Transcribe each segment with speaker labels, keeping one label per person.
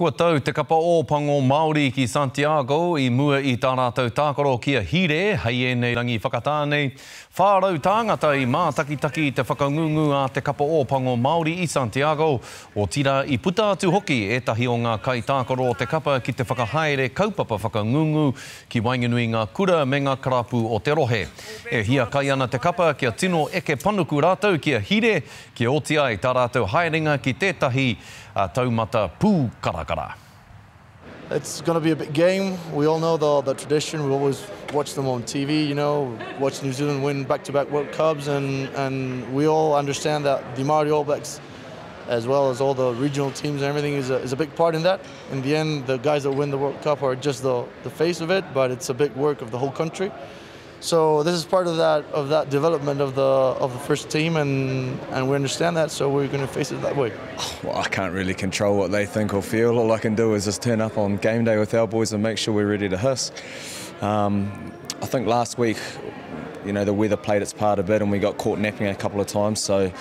Speaker 1: Kua tau te kapa Ōpango Māori ki Santiago i mua i tā rātou tākaro ki a Hire hei ēnei rangi whakatā nei. Whā rau tāngata i mātakitaki i te whakangungu a te kapa Ōpango Māori i Santiago, otirā i puta atu hoki ētahi o ngā kaitākaro o te kapa ki te whakahaere kaupapa whakangungu ki waenganui ngā kura me ngā karapu o te rohe. E hiakai ana te kapa kia tino eke panuku rātou ki a Hire kia oti ai tā rātou haerenga ki tētahi a taumata pū karakara.
Speaker 2: It's going to be a big game. We all know the, the tradition. We always watch them on TV, you know, watch New Zealand win back-to-back -back World Cubs. And, and we all understand that the Māori All Blacks, as well as all the regional teams and everything, is a, is a big part in that. In the end, the guys that win the World Cup are just the, the face of it, but it's a big work of the whole country. So this is part of that of that development of the of the first team, and and we understand that, so we're going to face it that way.
Speaker 3: Well, I can't really control what they think or feel. All I can do is just turn up on game day with our boys and make sure we're ready to hiss. Um, I think last week, you know, the weather played its part a bit, and we got caught napping a couple of times. So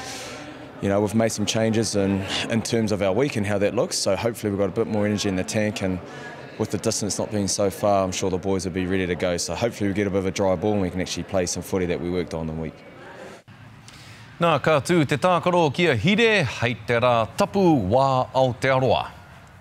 Speaker 3: you know, we've made some changes in, in terms of our week and how that looks. So hopefully we've got a bit more energy in the tank and with the distance not being so far, I'm sure the boys will be ready to go. So hopefully we get a bit of a dry ball and we can actually play some footy that we worked on the week.
Speaker 1: Nā katu, te tākaro kia hire, hei te tapu wā Aotearoa.